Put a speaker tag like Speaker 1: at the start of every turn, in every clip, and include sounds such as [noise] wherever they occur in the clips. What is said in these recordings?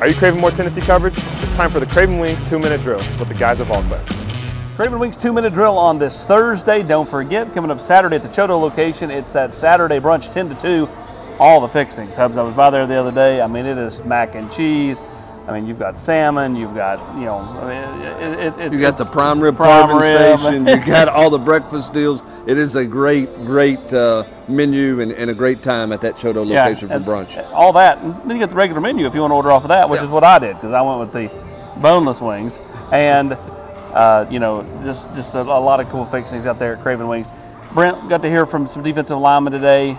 Speaker 1: Are you craving more Tennessee coverage? It's time for the Craven Wings two-minute drill with the guys at VolQuest.
Speaker 2: Craven Wings two minute drill on this Thursday. Don't forget, coming up Saturday at the Choteau location, it's that Saturday brunch 10 to 2. All the fixings. Hubs, I was by there the other day. I mean, it is mac and cheese. I mean, you've got salmon, you've got, you know, I mean, it, it,
Speaker 3: You got the prime rib
Speaker 2: prime
Speaker 3: carving
Speaker 2: rib.
Speaker 3: station. [laughs] You got all the breakfast deals. It is a great, great uh, menu and, and a great time at that
Speaker 2: Yeah,
Speaker 3: location for
Speaker 2: and
Speaker 3: brunch.
Speaker 2: All that. And then you get the regular menu if you want to order off of that, which
Speaker 3: Yeah.
Speaker 2: is what I did because I went with the boneless wings. And, uh, you know, just, just a, a lot of cool fixings out there at Craven Wings. Brent, got to hear from some defensive linemen today.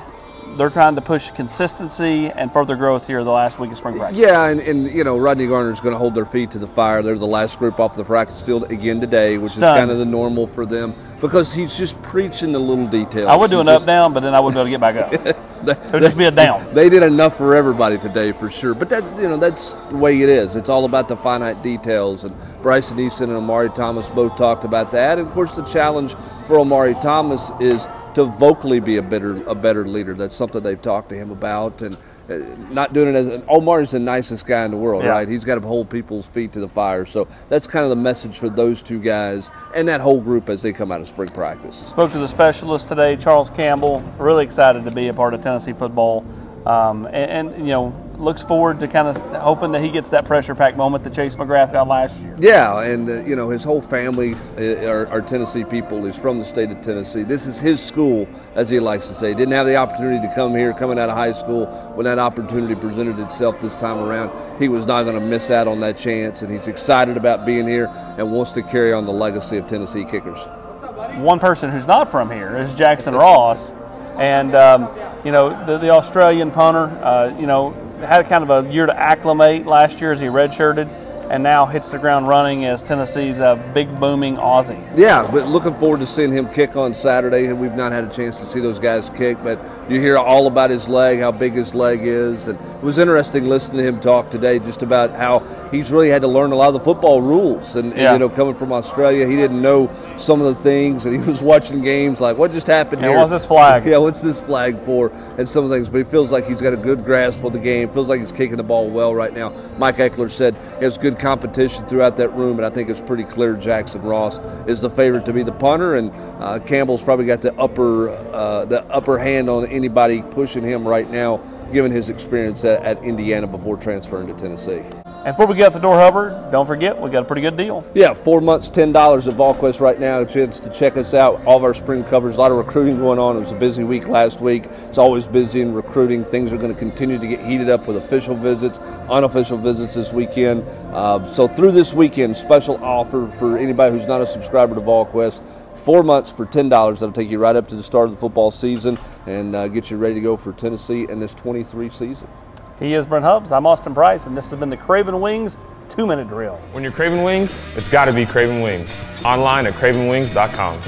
Speaker 2: They're trying to push consistency and further growth here the last week of spring practice.
Speaker 3: Yeah, and, and you know Rodney Garner is going to hold their feet to the fire. They're the last group off the practice field again today, which
Speaker 2: Stunned.
Speaker 3: is kind of the normal for them because he's just preaching the little details.
Speaker 2: I would do an
Speaker 3: just-
Speaker 2: up down, but then I wouldn't be able to get back up. [laughs]
Speaker 3: They,
Speaker 2: It would just be a down. [laughs]
Speaker 3: They did enough for everybody today for sure. But that's you know that's the way it is. It's all about the finite details. And Bryson Eason and Omari Thomas both talked about that. And of course, the challenge for Omari Thomas is to vocally be a better a better leader. That's something they've talked to him about. And uh, not doing it as Omar's the nicest guy in the world,
Speaker 2: Yeah.
Speaker 3: right? He's got to hold people's feet to the fire. So that's kind of the message for those two guys and that whole group as they come out of spring practice.
Speaker 2: Spoke to the specialist today, Charles Campbell. Really excited to be a part of Tennessee football, um, and, and you know looks forward to kind of hoping that he gets that pressure pack moment that Chase McGrath got last year.
Speaker 3: Yeah, and uh, you know his whole family are, are Tennessee people. He's from the state of Tennessee. This is his school, as he likes to say. Didn't have the opportunity to come here coming out of high school. When that opportunity presented itself this time around, he was not going to miss out on that chance, and he's excited about being here and wants to carry on the legacy of Tennessee kickers.
Speaker 2: One person who's not from here is Jackson Ross, and um, you know the, the Australian punter. Uh, you know had kind of a year to acclimate last year as he redshirted, and now hits the ground running as Tennessee's uh, big booming Aussie.
Speaker 3: Yeah, but looking forward to seeing him kick on Saturday. We've not had a chance to see those guys kick, but you hear all about his leg, how big his leg is, and it was interesting listening to him talk today just about how he's really had to learn a lot of the football rules. And, and,
Speaker 2: Yeah.
Speaker 3: you know, coming from Australia, he didn't know some of the things, and he [laughs] was watching games like, "What just happened
Speaker 2: Yeah,
Speaker 3: here?
Speaker 2: what's this flag?" [laughs]
Speaker 3: Yeah, what's this flag for?" And some of the things, but he feels like he's got a good grasp of the game. Feels like he's kicking the ball well right now. Mike Ekeler said there's good competition throughout that room, and I think it's pretty clear Jackson Ross is the favorite to be the punter, and uh, Campbell's probably got the upper uh, the upper hand on anybody pushing him right now, given his experience at, at Indiana before transferring to Tennessee.
Speaker 2: And before we get out the door, Hubbard, don't forget we got a pretty good deal.
Speaker 3: Yeah, four months, ten dollars at VolQuest right now. A chance to check us out. All of our spring covers. A lot of recruiting going on. It was a busy week last week. It's always busy in recruiting. Things are going to continue to get heated up with official visits, unofficial visits this weekend. Uh, so through this weekend, special offer for anybody who's not a subscriber to VolQuest. Four months for ten dollars. That'll take you right up to the start of the football season and uh, get you ready to go for Tennessee in this 23 season.
Speaker 2: He is Brent Hubbs. I'm Austin Price, and this has been the Craven Wings two minute drill.
Speaker 1: When you're craving wings, it's got to be Craven Wings. Online at cravenwings.com.